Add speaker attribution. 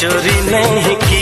Speaker 1: चोरी नहीं की।